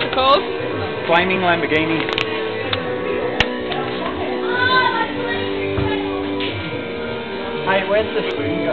What's it called? Flaming Lamborghini. Hey, where's the spoon go?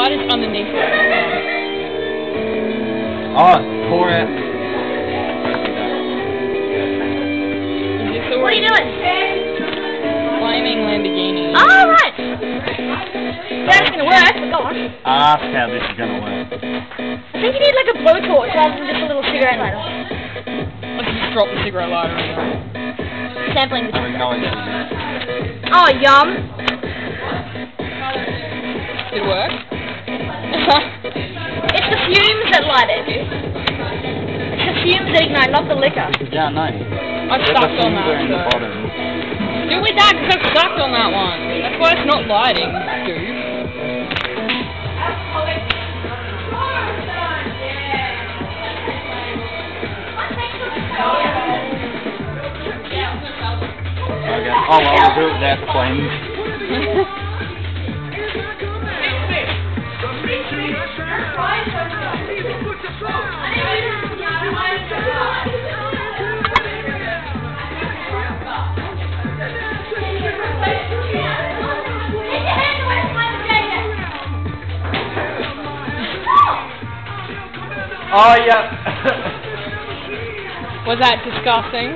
The light is underneath it. Oh, pour it. Is this What are you doing? Flaming Lamborghini. Oh, right. That's gonna work. Go on. Ask how this is gonna work. I think you need like a blowtorch rather than just a little cigarette lighter. Let's just drop the cigarette lighter in there. Sampling the Having no idea. Oh, yum. Did it work? It's the fumes that light it. It's the fumes that ignite, not the liquor. Yeah, no. I the on finger in the that. Bottom. Do with that because I stuck on that one. That's why it's not lighting, dude. Okay. Oh well, I'll do it without the flames. Oh yeah. Was that disgusting?